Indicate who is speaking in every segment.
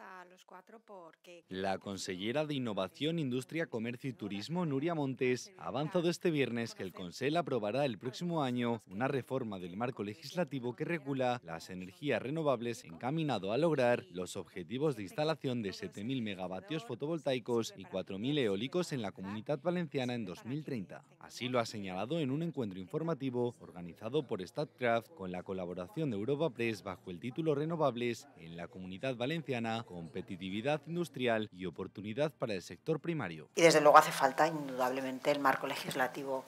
Speaker 1: a los cuatro porque...
Speaker 2: La consellera de Innovación, Industria, Comercio y Turismo, Nuria Montes, ha avanzado este viernes que el Consell aprobará el próximo año una reforma del marco legislativo que regula las energías renovables encaminado a lograr los objetivos de instalación de 7.000 megavatios fotovoltaicos y 4.000 eólicos en la Comunidad Valenciana en 2030. Así lo ha señalado en un encuentro informativo organizado por StatCraft con la colaboración de Europa Press bajo el título Renovables en la Comunidad Valenciana, competitividad industrial y oportunidad para el sector primario.
Speaker 3: Y desde luego hace falta indudablemente el marco legislativo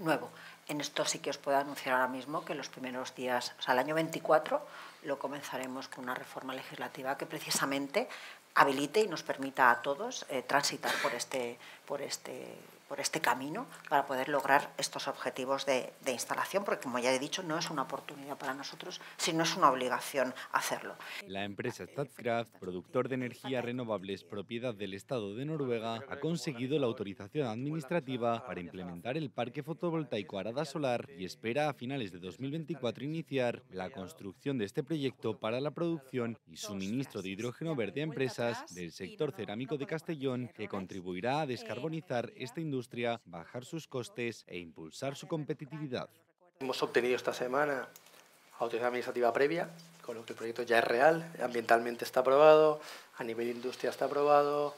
Speaker 3: nuevo. En esto sí que os puedo anunciar ahora mismo que los primeros días, o sea, el año 24, lo comenzaremos con una reforma legislativa que precisamente habilite y nos permita a todos eh, transitar por este, por, este, por este camino para poder lograr estos objetivos de, de, instalación, porque como ya he dicho, no es una oportunidad para nosotros, sino es una obligación hacerlo.
Speaker 2: La empresa Statkraft, productor de energías renovables propiedad del Estado de Noruega, ha conseguido la autorización administrativa para implementar el parque fotovoltaico Arada Solar y espera a finales de 2024 iniciar la construcción de este proyecto para la producción y suministro de hidrógeno verde a empresas del sector cerámico de Castellón que contribuirá a descarbonizar esta industria, bajar sus costes e impulsar su competitividad.
Speaker 4: Hemos obtenido esta semana autorización administrativa previa, con lo que el proyecto ya es real, ambientalmente está aprobado, a nivel industria está aprobado,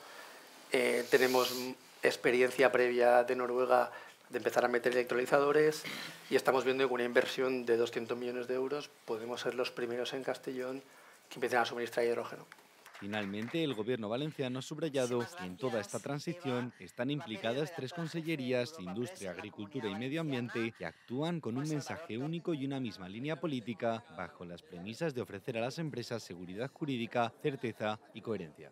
Speaker 4: eh, tenemos experiencia previa de Noruega de empezar a meter electrolizadores y estamos viendo que con una inversión de 200 millones de euros podemos ser los primeros en Castellón que empiecen a suministrar hidrógeno.
Speaker 2: Finalmente, el gobierno valenciano ha subrayado que en toda esta transición están implicadas tres consellerías, Industria, Agricultura y Medio Ambiente, que actúan con un mensaje único y una misma línea política bajo las premisas de ofrecer a las empresas seguridad jurídica, certeza y coherencia.